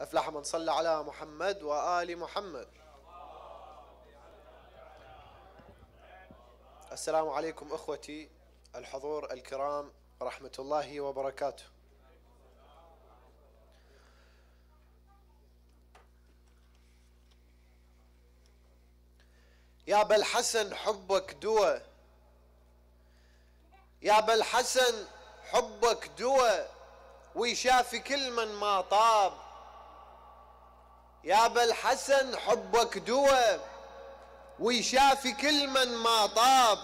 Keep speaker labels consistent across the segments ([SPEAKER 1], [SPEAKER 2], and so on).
[SPEAKER 1] أفلح من صلى على محمد وآل محمد. السلام عليكم إخوتي الحضور الكرام ورحمة الله وبركاته. يا أبا الحسن حبك دواء يا أبا الحسن حبك دواء ويشافي كل من ما طاب. يا ابا الحسن حبك دواء ويشافي كل من ما طاب.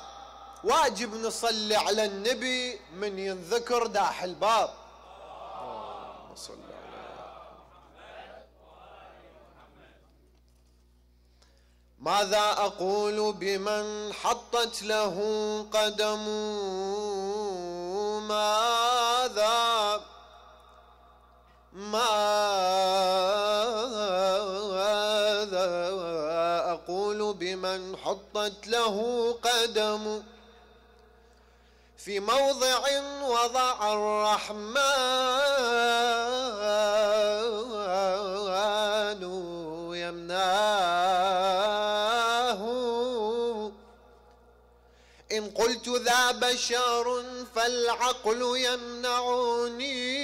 [SPEAKER 1] واجب نصلي على النبي من ينذكر داح الباب. ماذا أقول بمن حطت له قدم؟ ماذا؟ ماذا؟ أقول بمن حطت له قدم في موضع وضع الرحمن يمناه. إن قلت ذا بشر فالعقل يمنعني.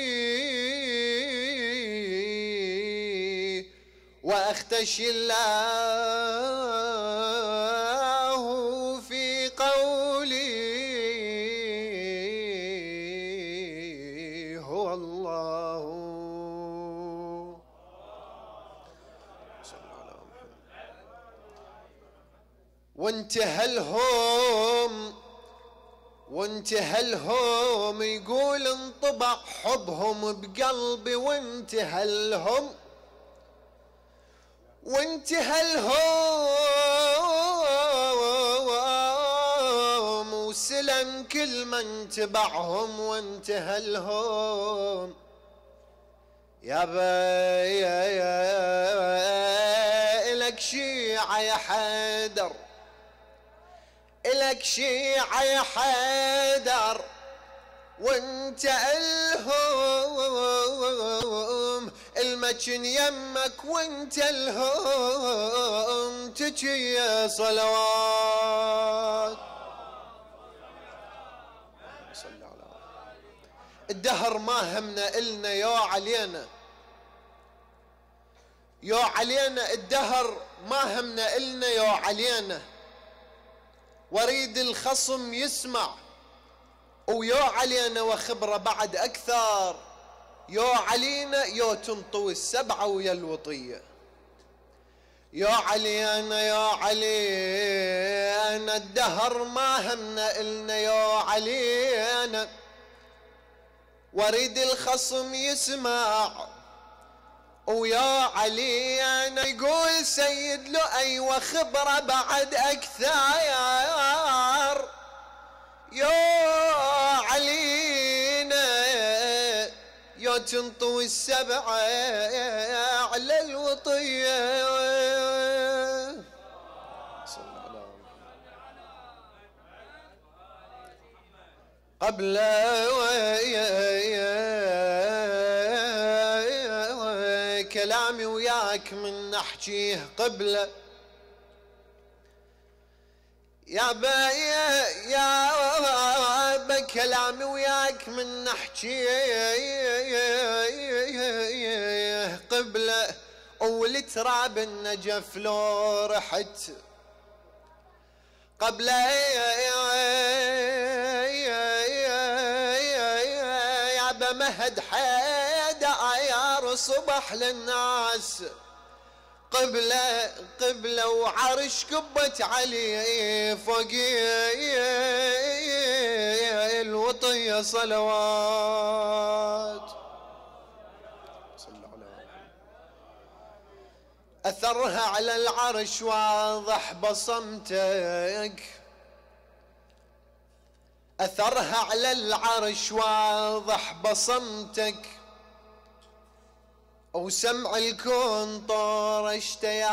[SPEAKER 1] واختشي الله في قولي. هو الله. وانتهى الهم وانتهى الهم يقول انطبع حبهم بقلبي وانتهى الهم وانتهى الهوم وسلم كل من تبعهم وانتهى الهوم. يا بي لك شيعة يا حيدر. إلك شيعة يا حيدر. وانت الهم المجن يمك وانت الهم تجي صلوات. الدهر ما همنا إلنا يا علينا. يا علينا الدهر ما همنا إلنا يا علينا. وريد الخصم يسمع. ويا علينا وخبرة بعد أكثر. يا علينا يا تنطوي السبعه ويا الوطية. يا علينا يا علينا الدهر ما همنا إلنا يا علينا. وريد الخصم يسمع ويا علي أنا يقول سيد له أيوه خبرة بعد أكثر. يا تنطوي السبعه على الوطية. قبل كلامي وياك من نحكيه قبله يا با يا با كلامي وياك من نحكيه قبله ولتراب النجف لو رحت. قبل يا بمهد حيدا يا صبح للناس قبلة قبلة وعرش كبت علي فوق الوطية صلوات. أثرها على العرش واضح بصمتك. أثرها على العرش واضح بصمتك. وسمع الكون طورشت يا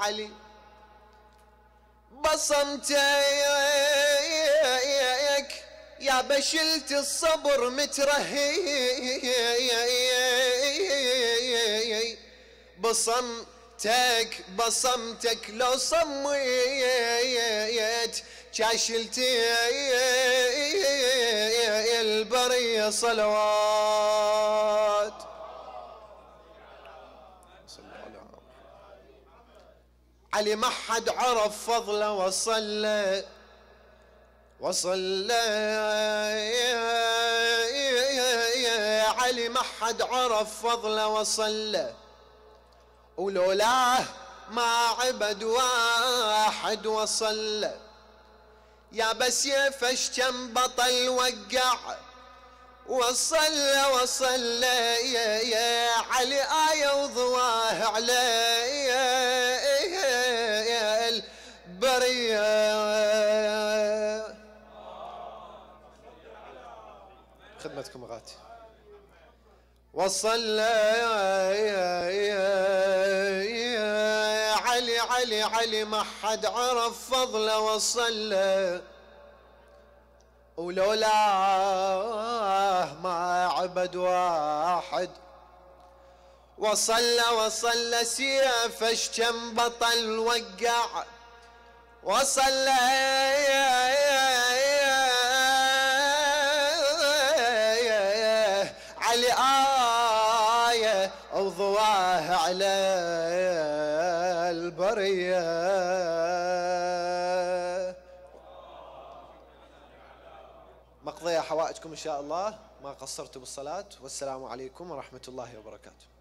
[SPEAKER 1] علي. بصمتك يا بشلت الصبر مترهي. بصمتك بصمتك لو صميت كاشلتي البرية صلوات. علي ما حد عرف فضله وصلى وصلى. علي ما حد عرف فضله وصلى. ولولاه ما عبد واحد وصلى. يا بس يفش كم بطل وقع. وصلى وصلى. يا, يا علي آية وضواه علي. يا البرية خدمتكم غاتي. وصلى علي علي علي ما حد عرف فضله وصلى. ولولاه ما عبد واحد. وصلى وصلى سيف كم بطل وقع. وصلى علي آية وضواه على البرية. مقضية حوائجكم إن شاء الله. ما قصرتوا بالصلاة. والسلام عليكم ورحمة الله وبركاته.